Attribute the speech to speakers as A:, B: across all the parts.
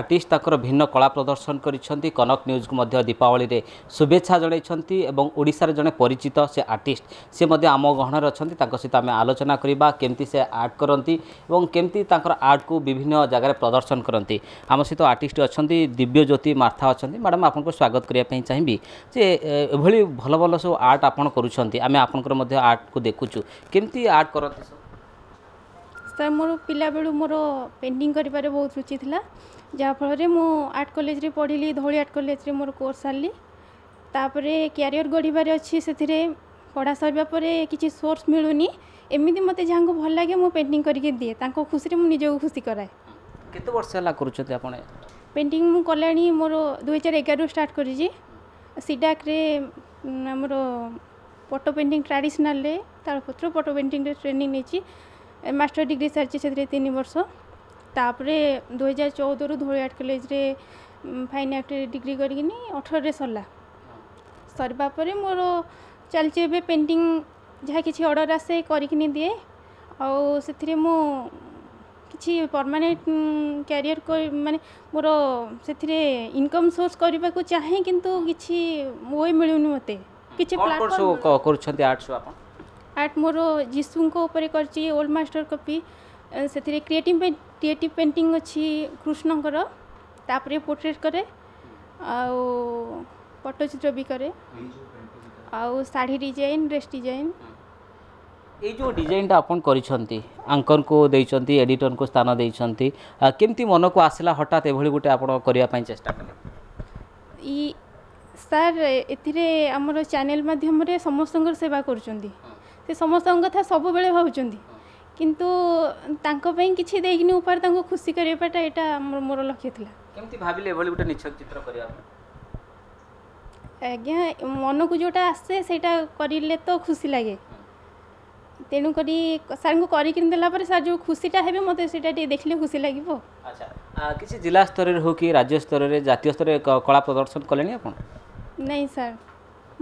A: artist তাঁর ভিন্ন কলা প্রদর্শন করেছেন কনক নিউজকু মধ্য দীপাবলিরে শুভেচ্ছা জনাইছেন এবং ওড়শার জনে পরিচিত সে আর্টিস্ট সে মধ্যে আম গহণের অনেক তাঁর সহ আমি আলোচনা করা কেমতি সে আর্ট করতে এবং কেমতি তাঁর আর্টকু বিভিন্ন জায়গায় প্রদর্শন করতে আম সহ আর্টিস্ট অনেক দিব্যজ্যোতি মার্থা অনেক ম্যাডাম আপনার স্বাগত করা চাহিবি যে এভাবে ভাল ভাল সব আর্ট আপনার করছেন আমি আপনার আর্টকু দেখুছু কেমতি আর্ট করতে
B: ସାର୍ ମୋର ପିଲାବେଳୁ ମୋର ପେଣ୍ଟିଂ କରିବାରେ ବହୁତ ରୁଚି ଥିଲା ଯାହାଫଳରେ ମୁଁ ଆର୍ଟ କଲେଜରେ ପଢ଼ିଲି ଧଉଳି ଆର୍ଟ କଲେଜରେ ମୋର କୋର୍ସ ସାରିଲି ତା'ପରେ କ୍ୟାରିୟର ଗଢ଼ିବାରେ ଅଛି ସେଥିରେ ପଢ଼ା ସରିବା ପରେ କିଛି ସୋର୍ସ ମିଳୁନି ଏମିତି ମୋତେ ଯାହାଙ୍କୁ ଭଲ ଲାଗେ ମୁଁ ପେଣ୍ଟିଂ କରିକି ଦିଏ ତାଙ୍କ ଖୁସିରେ ମୁଁ ନିଜକୁ ଖୁସି କରାଏ
A: କେତେ ବର୍ଷ ହେଲା କରୁଛନ୍ତି ଆପଣ
B: ପେଣ୍ଟିଂ ମୁଁ କଲାଣି ମୋର ଦୁଇ ହଜାର ଏଗାରରୁ ଷ୍ଟାର୍ଟ କରିଛି ସିଡାକରେ ଆମର ପଟୋ ପେଣ୍ଟିଂ ଟ୍ରାଡ଼ିସନାଲରେ ତାଳପତ୍ର ପଟୋ ପେଣ୍ଟିଂରେ ଟ୍ରେନିଂ ନେଇଛି ମାଷ୍ଟର ଡିଗ୍ରୀ ସାରିଛି ସେଥିରେ ତିନି ବର୍ଷ ତାପରେ ଦୁଇ ହଜାର ଚଉଦରୁ ଧଉଳି ଆର୍ଟ କଲେଜରେ ଫାଇନ୍ ଆର୍ଟରେ ଡିଗ୍ରୀ କରିକିନି ଅଠରରେ ସରିଲା ସରିବା ପରେ ମୋର ଚାଲିଛି ଏବେ ପେଣ୍ଟିଂ ଯାହା କିଛି ଅର୍ଡ଼ର ଆସେ କରିକିନି ଦିଏ ଆଉ ସେଥିରେ ମୁଁ କିଛି ପର୍ମାନେଣ୍ଟ କ୍ୟାରିୟର ମାନେ ମୋର ସେଥିରେ ଇନକମ୍ ସୋର୍ସ କରିବାକୁ ଚାହେଁ କିନ୍ତୁ କିଛି ୱେ ମିଳୁନି ମୋତେ କିଛି ପ୍ଲାଟଫର୍ମ
A: କରୁଛନ୍ତି ଆର୍ଟ ଆପଣ
B: ଆର୍ଟ ମୋର ଯୀଶୁଙ୍କ ଉପରେ କରିଛି ଓଲ୍ଡ ମାଷ୍ଟର କପି ସେଥିରେ କ୍ରିଏଟିଭ୍ କ୍ରିଏଟିଭ୍ ପେଣ୍ଟିଂ ଅଛି କୃଷ୍ଣଙ୍କର ତାପରେ ପୋର୍ଟ୍ରେଟ୍ କରେ ଆଉ ପଟ୍ଟଚିତ୍ର ବି କରେ ଆଉ ଶାଢ଼ୀ ଡିଜାଇନ୍ ଡ୍ରେସ୍ ଡିଜାଇନ୍
A: ଏଇ ଯେଉଁ ଡିଜାଇନ୍ଟା ଆପଣ କରିଛନ୍ତି ଆଙ୍କରଙ୍କୁ ଦେଇଛନ୍ତି ଏଡ଼ିଟରଙ୍କୁ ସ୍ଥାନ ଦେଇଛନ୍ତି କେମିତି ମନକୁ ଆସିଲା ହଠାତ୍ ଏଭଳି ଗୋଟେ ଆପଣ କରିବା ପାଇଁ ଚେଷ୍ଟା କଲେ
B: ଇ ସାର୍ ଏଥିରେ ଆମର ଚ୍ୟାନେଲ୍ ମାଧ୍ୟମରେ ସମସ୍ତଙ୍କର ସେବା କରୁଛନ୍ତି ସେ ସମସ୍ତଙ୍କ କଥା ସବୁବେଳେ ଭାବୁଛନ୍ତି କିନ୍ତୁ ତାଙ୍କ ପାଇଁ କିଛି ଦେଇକିନି ଉପାୟରେ ତାଙ୍କୁ ଖୁସି କରିବାଟା ଏଇଟା ମୋର ଲକ୍ଷ୍ୟ ଥିଲା
A: କେମିତି ଭାବିଲେ ଏଭଳି ଗୋଟେ ନିଚ୍ଛକ ଚିତ୍ର କରିବା
B: ଆଜ୍ଞା ମନକୁ ଯେଉଁଟା ଆସେ ସେଇଟା କରିଲେ ତ ଖୁସି ଲାଗେ ତେଣୁକରି ସାର୍ଙ୍କୁ କରିକିନି ଦେଲା ପରେ ସାର୍ ଯେଉଁ ଖୁସିଟା ହେବେ ମୋତେ ସେଇଟା ଟିକେ ଦେଖିଲେ ଖୁସି ଲାଗିବ
A: ଆଚ୍ଛା କିଛି ଜିଲ୍ଲା ସ୍ତରରେ ହଉ କି ରାଜ୍ୟ ସ୍ତରରେ ଜାତୀୟ ସ୍ତରରେ କଳା ପ୍ରଦର୍ଶନ କଲେଣି ଆପଣ
B: ନାଇଁ ସାର୍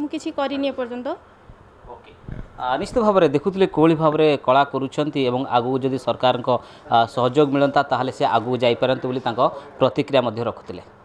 B: ମୁଁ କିଛି କରିନି ଏପର୍ଯ୍ୟନ୍ତ
A: ଓକେ ନିଶ୍ଚିତ ଭାବରେ ଦେଖୁଥିଲେ କେଉଁଭଳି ଭାବରେ କଳା କରୁଛନ୍ତି ଏବଂ ଆଗକୁ ଯଦି ସରକାରଙ୍କ ସହଯୋଗ ମିଳନ୍ତା ତାହେଲେ ସେ ଆଗକୁ ଯାଇପାରନ୍ତି ବୋଲି ତାଙ୍କ ପ୍ରତିକ୍ରିୟା ମଧ୍ୟ ରଖୁଥିଲେ